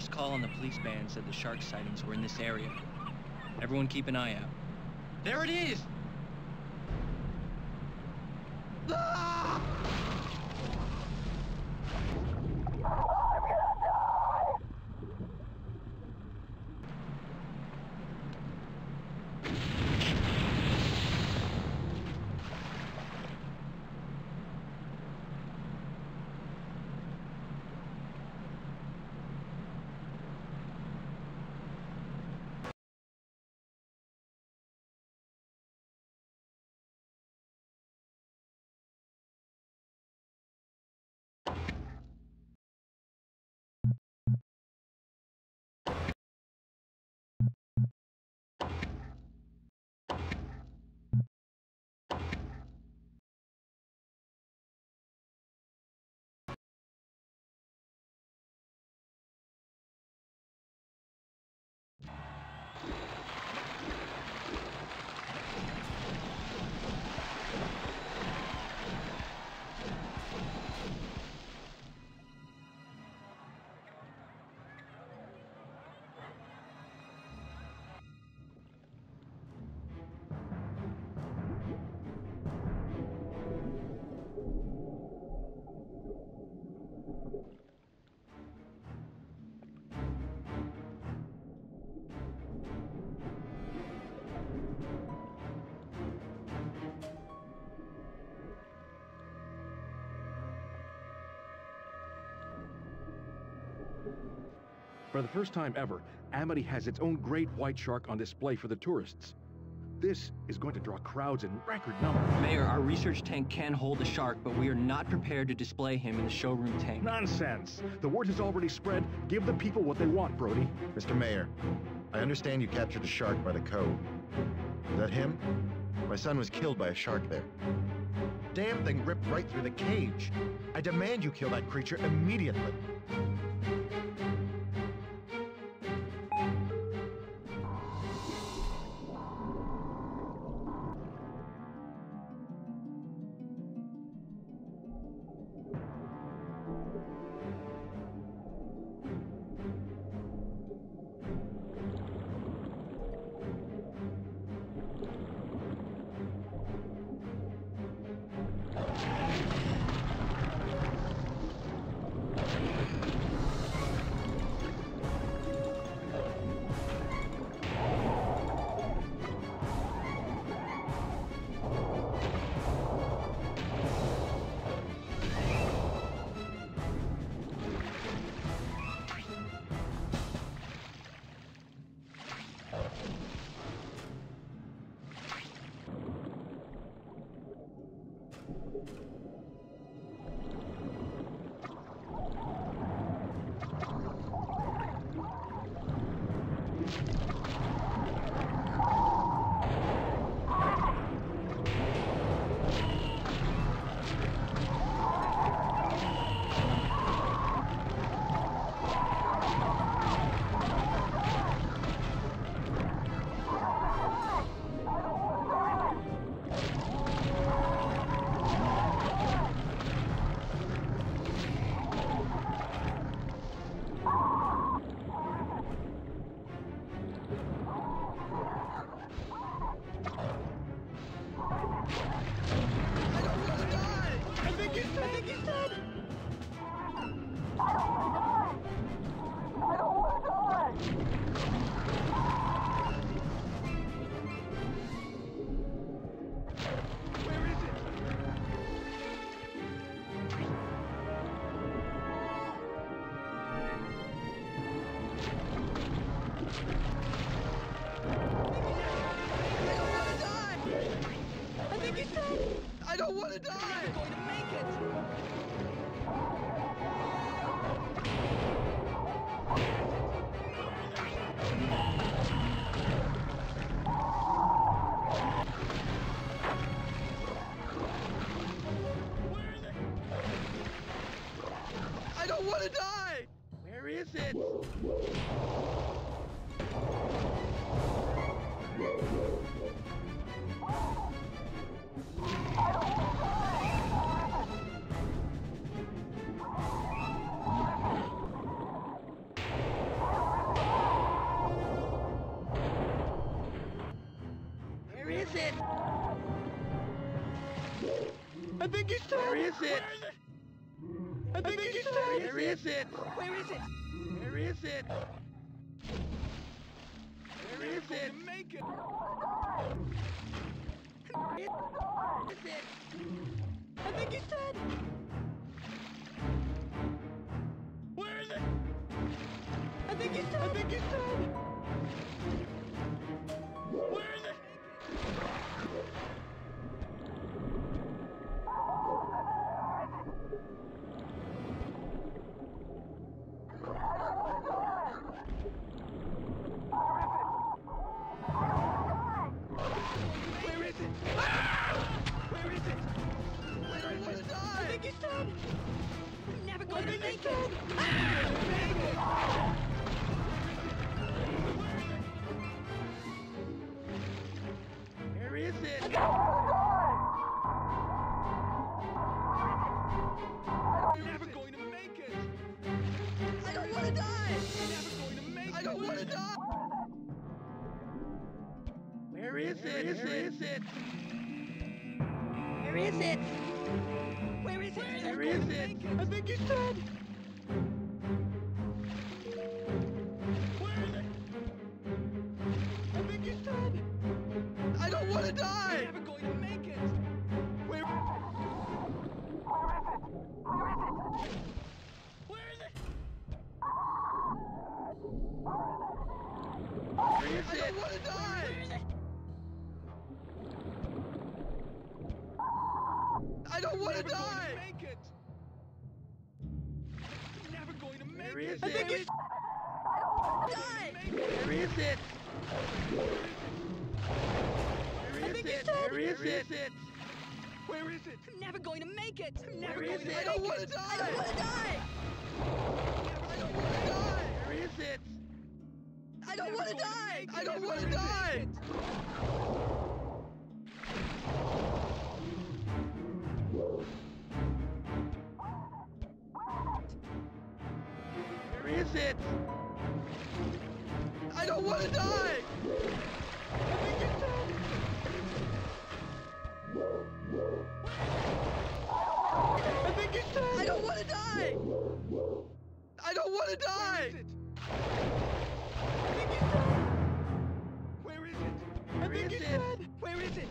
Distress call on the police band said the shark sightings were in this area. Everyone keep an eye out. There it is! For the first time ever, Amity has its own great white shark on display for the tourists. This is going to draw crowds in record numbers. Mayor, our research tank can hold the shark, but we are not prepared to display him in the showroom tank. Nonsense! The word has already spread. Give the people what they want, Brody. Mr. Mayor, I understand you captured a shark by the cove. Is that him? My son was killed by a shark there. Damn thing ripped right through the cage. I demand you kill that creature immediately. Think he's. Where is it? I think he's. Where is it? Where is it? Where is it? Where is it? Make it. Where is it? I think he's dead. Where is it? I think he's dead. I think he's dead. Where is it? Is it? Where is it? Where is it? Where is it? Where is it? I think he's dead. Going to make Where it. is I think it? Die. Where is it? Where I it? Where is it? Where is it? I'm never going to make it. I'm never Where going is to it? I don't want to die. I don't want to die. I don't want to die. Where is it? I don't want to Never going to die. I don't want to die. Make it. Where is it? I don't want to die. I think it's dead. I don't want to die. I don't want to die. is it? I think it's dead. Where is it? I Where think is it's it? Where is it?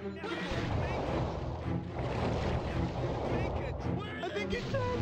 I'm never going to make it. I'm never going to make it. Where is I think it's dead.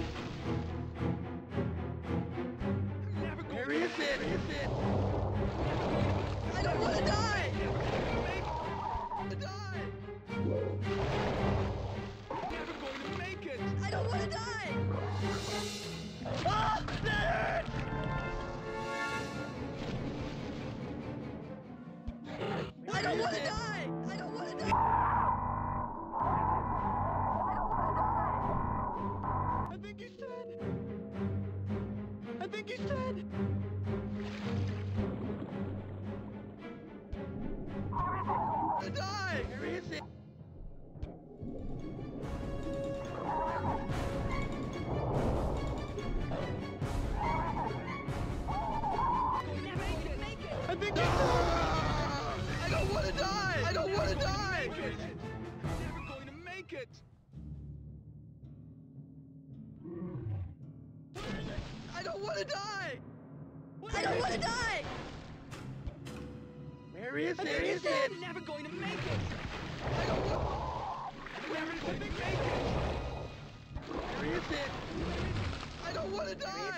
Make it. I don't want to die. I don't want to die. It. Never going to make it. I don't want to die. I don't want to die. Where is it? Where is it? Never going to make it. I don't want. I'm Never going to make it. Where is it? I don't want to die.